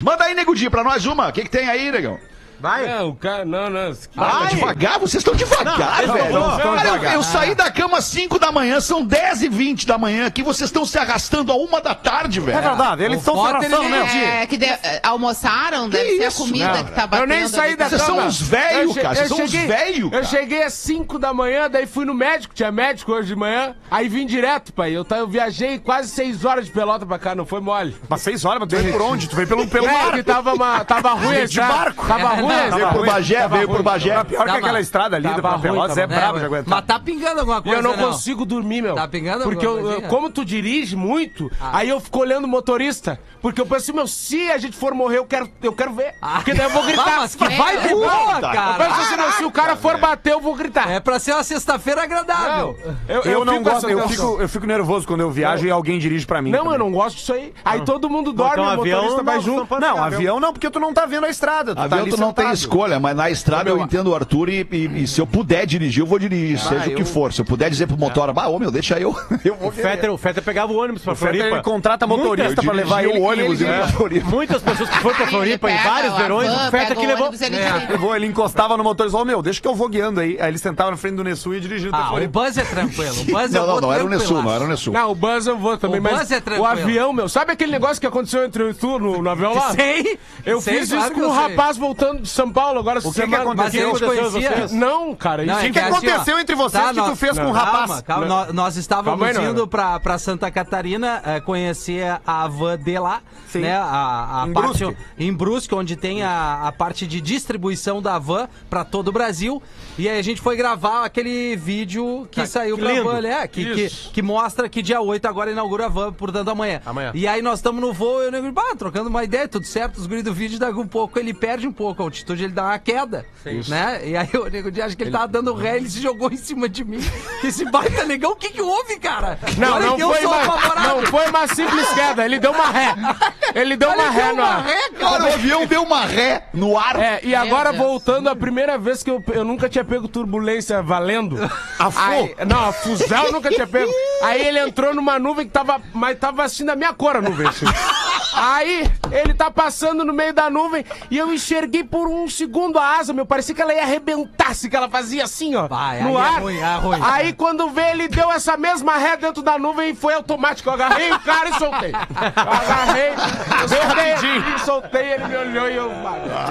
Manda aí, Negudinho, pra nós uma. O que, que tem aí, negão? Vai. É, o cara. Não, não. Ah, devagar? Vocês estão devagar, Não, velho. não, não, Cara, eu- devagar. eu, saí da cama às 5 da manhã, são 10 e 20 da manhã aqui, vocês estão se arrastando a uma da tarde, velho. É verdade, eles estão se arrastando mesmo. É, que de- é, almoçaram, deve ser a comida Não, que tá eu batendo. nem saí da Vocês cama. são uns velhos, Eu cara, vocês eu são uns velhos, Eu cheguei às 5 da manhã, daí fui no médico, tinha médico hoje de manhã, aí vim direto, pai. Eu, eu viajei quase 6 horas de pelota pra cá, não foi mole. Mas seis horas, mas tu veio por onde? Tu veio pelo, pelo É, mar. que tava, uma, tava ruim a De barco. Tava É, ruim não, Veio por Bagé, veio por ruim. Bagé. Pior que aquela estrada ali Pelotas tava é brabo de aguentar. Mas tá pingando alguma E coisa, eu não não? consigo dormir, meu. Tá pingando Porque como tu dirige muito, Ah. aí eu fico olhando o motorista. Porque eu penso assim, meu, se a gente for morrer, eu quero, eu quero ver. Porque daí eu vou gritar. Ah, mas que vai vai que boa, vai. Eu cara. penso assim, meu, se o cara for bater, eu vou gritar. É pra ser uma sexta-feira agradável. eu, Eu, não fico gosto, eu fico, eu fico nervoso quando eu viajo e alguém dirige pra mim. Não, também. eu não gosto disso aí. Aí todo mundo dorme, Então, o avião motorista vai não- junto. não Não, avião não, porque tu não tá vendo a estrada. Tu tá Avião ali tu não tem escolha, mas na estrada eu entendo o Arthur e, e- e se eu puder dirigir, eu vou dirigir, seja o que eu- for. Se eu puder dizer pro motora, bah, ô meu, deixa eu, eu vou O Fetter, o Fetter pegava o ônibus pra O Fetter, Floripa. ele contrata motorista pra levar ele. o ônibus ele- indo pra Floripa. Muitas pessoas que foram pra Ele Floripa em vários verões, o Fetter que o levou. ônibus, ele É, eu ele encostava no motor e falou, meu, deixa que eu vou guiando aí. Aí ele sentava na frente do Nessu e dirigia Ah, o. Buzz é tranquilo. O Buzz Não, eu não, vou não era o Nessu, não era o Nessu. Não, o Buzz eu vou também, O mas é o avião, meu, sabe aquele negócio que aconteceu entre eu e tu no, avião lá? Sei. Eu fiz isso com eu um rapaz voltando de São Paulo agora essa O que que aconteceu? Não, cara, isso Não, é O que assim, aconteceu entre vocês tá, que tu nós- fez com um não, rapaz? Calma. Não. Nós, nós estávamos Calma aí, não, indo não. pra, pra Santa Catarina eh, conhecer a van de lá, Sim. né? A, a Em parte Brusque. em Brusque, onde tem a, a parte de distribuição da van pra todo o Brasil. E aí a gente foi gravar aquele vídeo que Tá, saiu que pra lindo. van, né? Que, que, que mostra que dia 8 agora inaugura a van, portanto amanhã. Amanhã. E aí nós estamos no voo, eu nego, bah, trocando uma ideia, tudo certo, os guris do vídeo, daqui um pouco ele perde um pouco altitude, ele dá uma queda, né? E aí o nego acho que ele tava dando ré, ele se jogou em cima de mim. Esse baita negão, o que que houve, cara? Não, Olha não foi, sou uma, não foi uma simples queda, ele deu uma ré. Ele deu Olha, uma ré no uma ar. ré, Cara, o avião deu uma ré no ar. É, e agora Deus. voltando, a primeira vez que eu, eu nunca tinha pego turbulência valendo. A fu? Aí- não, a fusel eu nunca tinha pego. Aí ele entrou numa nuvem que tava. Mas tava assim da minha cor a nuvem. assim. Aí ele tá passando no meio da nuvem e eu enxerguei por um segundo a asa, meu. Parecia que ela ia arrebentar, se que ela fazia assim, ó. Vai, no aí é ar. ruim, é ruim. Aí quando vê, ele deu essa mesma ré dentro da nuvem e foi automático. Eu agarrei o cara e soltei. Eu agarrei, soltei e soltei, ele me olhou e eu.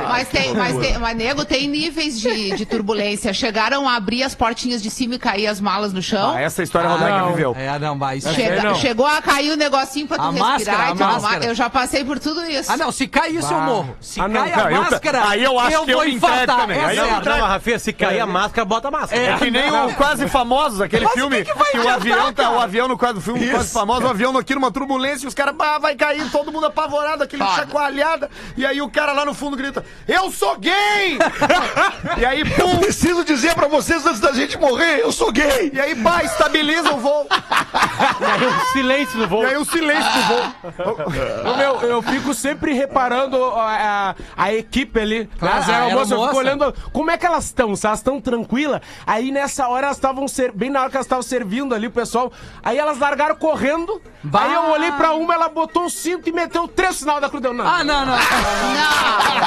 Mas tem, mas tem, mas nego, tem níveis de, de turbulência. Chegaram a abrir as portinhas de cima e cair as malas no chão. Ah, essa história a Rodaica não. viveu. É, não, vai. Chega- chegou a cair o negocinho pra tu A respirar máscara, e a tudo mais. Eu já passei por tudo isso. Ah, não, se cai isso eu morro. Se Ah, não. cai a Não, eu- máscara, aí eu acho que eu vou me entrego infartar. também. É Aí eu entrego. Não, Rafinha, se cair a máscara, bota a máscara. É que nem o Quase Famosos, aquele filme que que vai que, o avião tá, o avião no quadro filme Quase Famosos, o avião aqui numa turbulência, e os caras, bah, vai cair, todo mundo apavorado, aquele Foda. chacoalhada, e aí o cara lá no fundo grita, eu sou gay! e aí, pum, Preciso dizer pra vocês antes da gente morrer, eu sou gay. e aí, pá, estabiliza o voo. Aí silêncio no voo. E aí o silêncio do voo. Eu fico sempre reparando a, a, a equipe ali. Claro, Nas aeromoças, eu aeromoça. fico olhando como é que elas estão. Se elas estão tranquilas. Aí nessa hora elas estavam ser... bem na hora que elas estavam servindo ali o pessoal. Aí elas largaram correndo. Bah. Aí eu olhei pra uma, ela botou o cinto e meteu três sinal da cruz. Eu, Não. Ah, não, não. Não!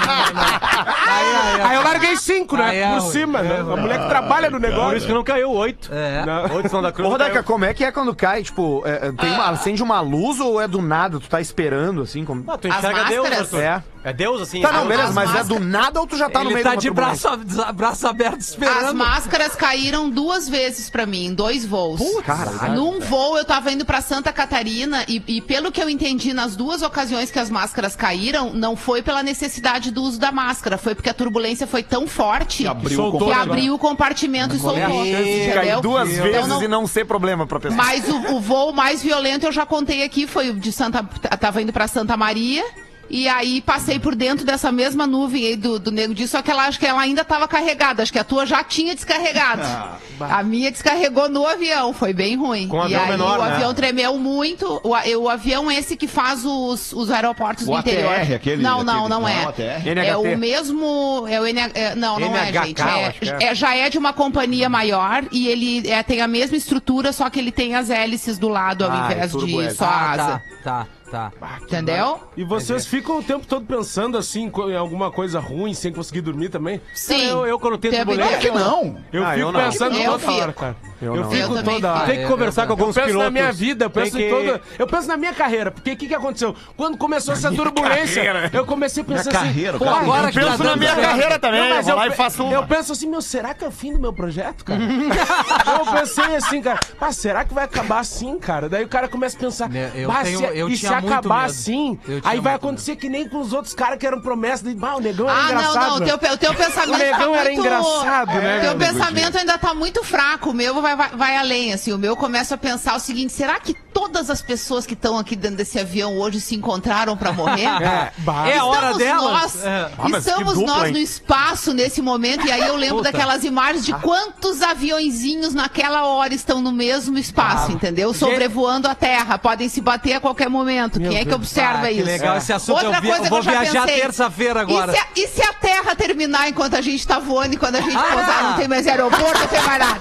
Aí, aí, Aí eu larguei cinco, né? Aí é por cima, né? A mulher que trabalha no Por isso negócio. que não caiu oito. É. Não. Oito são da cruz. Ô, não Rodaica, como é que é quando cai? Tipo, é, é, tem uma, acende uma luz ou é do nada? Tu tá esperando, assim? Como... Ah, tu enxerga Deus. É. É Deus, assim. Tá, não, Deus. beleza, as mas é máscaras- do nada ou tu já tá no Ele meio tá de uma de turbulência? braço, braço aberto As esperando. máscaras caíram duas vezes pra mim, em dois voos. caralho. Num voo eu tava indo pra Santa Catarina e, e pelo que eu entendi nas duas ocasiões que as máscaras caíram, não foi pela necessidade do uso da máscara, foi porque a turbulência foi tão forte abriu Soltou, o que compartimento. abriu o compartimento e soltou. É de cair entendeu? duas Então vezes não- e não ser problema pra pessoa. Mas o, o voo mais violento eu já contei aqui, foi o de Santa. Tava indo pra Santa Maria. E aí passei por dentro dessa mesma nuvem aí do, do Nego Disso, só que ela acho que ela ainda estava carregada. Acho que a tua já tinha descarregado. a minha descarregou no avião, foi bem ruim. Com e avião aí menor, o né? avião tremeu muito. O, o avião esse que faz os, os aeroportos O do ATR, interior. aquele- não, não, aquele- não, não, é. ATR. É NHT. o mesmo. É o NH, é, não, não é, NHK, gente. acho que É, é. é- já é de uma companhia maior e ele é, tem a mesma estrutura, só que ele tem as hélices do lado ao Ah, é invés de só a Ah, asa. tá, tá. Tá. Entendeu? E vocês ficam o tempo todo pensando assim em alguma coisa ruim, sem conseguir dormir também? Sim. Eu, eu quando tenho Tem turbulência. Claro que não. Eu Ah, fico eu não. pensando Eu toda hora, cara. Eu Eu, fico Eu toda hora. Tem que conversar com Eu alguns penso pilotos. na minha vida, eu penso Tem em que- toda. Eu penso na minha carreira, porque o que, que aconteceu? Quando começou essa turbulência, carreira. eu comecei a pensar Minha assim. carreira, pô, cara. agora Eu que tá penso na minha carreira também, Não, eu mas vou eu, lá e faço uma. eu penso assim, meu, será que é o fim do meu projeto, cara? eu pensei assim, cara, ah, será que vai acabar assim, cara? Daí o cara começa a pensar, eu "Bah, tenho- eu tinha acabar medo. assim, aí vai acontecer que nem com os outros caras que eram promessas de, bah, o negão era Ah, não, engraçado. não. O teu, o teu pensamento O negão tá era muito... engraçado, né, O teu meu pensamento ainda tá muito fraco. O meu vai, vai, vai além, assim. O meu começa a pensar o seguinte: será que todas as pessoas que estão aqui dentro desse avião hoje se encontraram pra morrer? É. É a hora Estamos delas. Nós, É. Ah, que estamos dupla, nós hein? no espaço nesse momento, e aí eu lembro Puta. daquelas imagens de quantos aviõezinhos naquela hora estão no mesmo espaço, entendeu? Sobrevoando a Terra, podem se bater a qualquer momento. Quem é que observa Ah, que isso? legal esse assunto. Outra eu, vi- coisa eu vou que eu já viajar pensei. terça-feira agora. E se, a, e se a Terra terminar enquanto a gente tá voando e quando a gente Ah! pousar não tem mais aeroporto, não tem mais nada?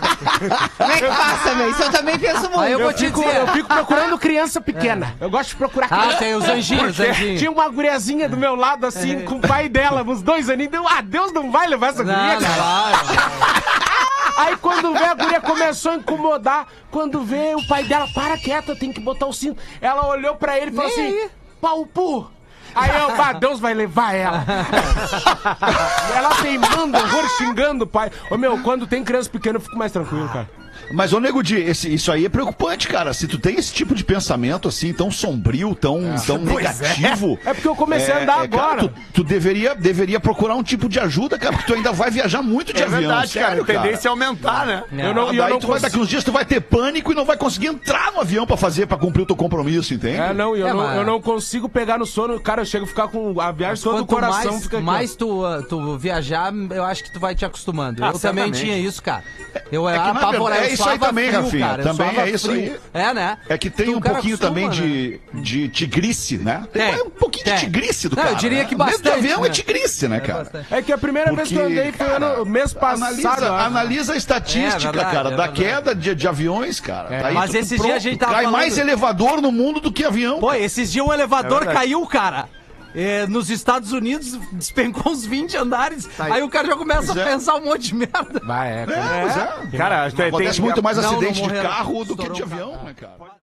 Como é que faz também? Isso eu também penso muito. Aí eu vou te Fico- dizer. eu fico procurando criança pequena. Eu gosto de procurar Ah, criança. tem os anjinhos, Porque anjinhos. Tinha uma guriazinha do meu lado, assim, com o pai dela, uns dois aninhos. Deu, ah, Deus não vai levar essa Não, guria, não cara. vai. Aí quando vê, a guria começou a incomodar. Quando vê, o pai dela, para quieta, tem que botar o cinto. Ela olhou pra ele e falou assim, aí. paupu. Aí eu, bah, Deus vai levar ela. ela teimando, horror, xingando o pai. Ô meu, quando tem criança pequena eu fico mais tranquilo, cara. Mas, ô Nego Di, esse- isso aí é preocupante, cara. Se tu tem esse tipo de pensamento assim, tão sombrio, tão, tão negativo. É porque eu comecei a andar cara, agora. tu, tu deveria, deveria procurar um tipo de ajuda, cara, porque tu ainda vai viajar muito de É avião. verdade, cara. sério, A tendência é aumentar, né? Eu não, Ah, e eu não tu vai, daqui uns dias tu vai ter pânico e não vai conseguir entrar no avião pra fazer, pra cumprir o teu compromisso, entende? É, não, e eu, É, não, mas- eu não consigo pegar no sono. Cara, eu chego a ficar com a viagem toda o Quanto coração mais, fica mais tu, uh, tu viajar, eu acho que tu vai te acostumando. Ah, eu também certamente. tinha isso, cara. Eu É era apavorado. É isso aí também, frio, Rafinha, cara. Também é isso frio. aí. É, né? É que tem um pouquinho acostuma, também né? de, de tigrice, né? Tem, um pouquinho tem. de tigrice do Não, cara. eu diria né? que Dentro bastante, de avião né? é tigrice, né, cara? bastante. É que a primeira vez que eu andei foi cara, ano, mês passado. Analisa, acho. analisa a estatística, É verdade, cara, é da queda de, de aviões, cara. É. Daí Mas esses dias a gente tava Cai mais elevador no mundo do que avião. Pô, esses dias um elevador verdade. caiu, cara. É, nos Estados Unidos despencou uns 20 andares. aí. o cara já começa Pois a é. pensar um monte de merda. Vai, é, É, é. Cara, acho que Acontece tem- muito mais Não, não acidente de morreram. carro do que de avião, né, cara?